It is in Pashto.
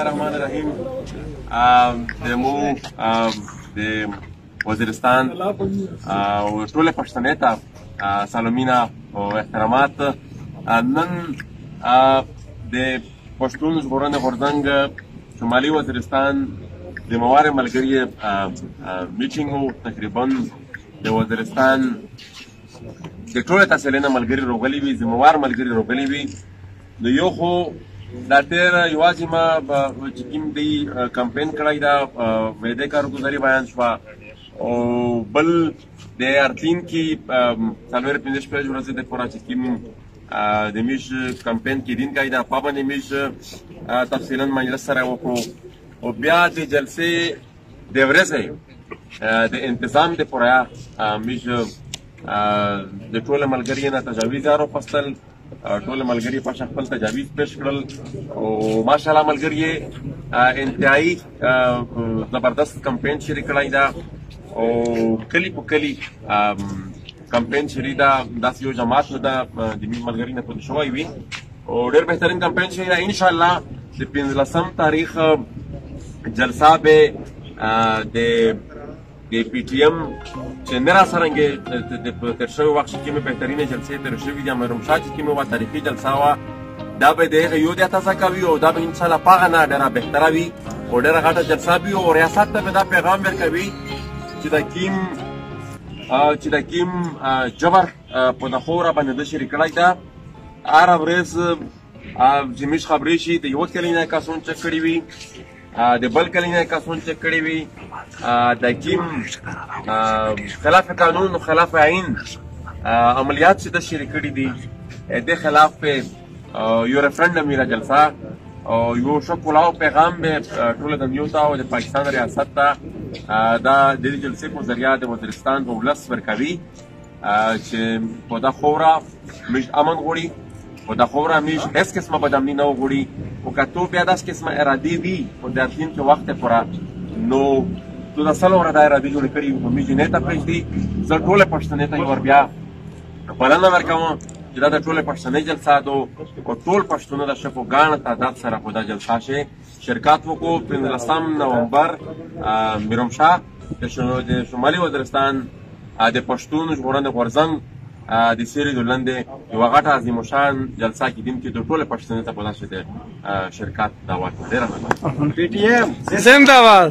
الرحمن الرحیم د مو د وزیرستان او ټول پښتنې ته سلامونه او احترامات نن د پښتون ژغورنې غورځنګ شمالي وزیرستان د موارې ملګري میټینګ وو تقریبا د وزیرستان د ټولې تحصیلې نه ملګري روغلي وي زموار ملګري روغلي وي نو یو خو دا تیر یوازې ما چې کوم دی کمپاین کړی دا ویده کارګزاري بیان شوه او بل د ارتین کې څلور پنځه شپږ ورځې د پوره چې کوم د میش کمپین کې دین کای دا په باندې میش تفصیلا مجلس سره وکړو او بیا د جلسې د ورځې د انتظام د پوره میش د ټوله ملګری نه تجاویز دارو پستل ټول ملګری په خپل تجاویز پیش کړل او ماشاءالله ملګری انتهایی زبردست کمپاین شریک کړای دا او کلی په کلی کمپاین شری دا داس یو جماعت نه دا د ملي ملګری نه پوه شوی وي او ډېر بهترین کمپاین شری دا ان شاء الله د 15 تاریخ جلسه به د د پی ټی ایم چې نه را سرنګې د تر شوی وخت کې مې بهترینه جلسه تر شوی د مرحوم شاه چې مې وا تاریخي جلسه وا دا به د هغه یو د تازه کوي او دا به ان شاء الله پاغه نه ډېره بهتره وي او ډېره غټه جلسه وي او ریاست ته به دا پیغام ورکوي چې دا کیم چې د کیم جبر په د خوره باندې د شریک کړای دا ار ورځ چې مش خبرې شي د یو کلینه کاسون چک کړی وي د بل کلینه کاسون چک کړی وي د کیم خلاف قانون خلاف عین عملیات چې د شریک کړی دي د خلاف په یور فرند میرا جلسه او یو شو کولاو پیغام به ټول دنیا ته او د پاکستان ریاست ته دا د دې جلسې په ذریعہ د وزیرستان په ولس ورکوي چې په دا خورا مش امن غوړي په دا خورا مش هیڅ قسمه بدامني نه غوړي او کتو بیا داس قسمه ارادي وي په د دین کې وخت پورا نو د سلو را دایره دی جوړ کړی په میجنه ته پېښ دی زه ټول پښتنه ته ور بیا بلنه درکوم چې دا د ټوله پښتنې جلسه ده او ټول پښتون د شپو غاڼه تعداد سره په دا جلسه شي شرکت وکړو 15 نومبر میروم شاه د شمالي وزیرستان د پښتون ژغورنې غورځنګ د سیری د لندې یو غټه عظیم شان جلسه کې دیم کې د ټوله پښتنې ته په داسې شرکت دعوت ډیره مننه پی ټی ایم زنده باد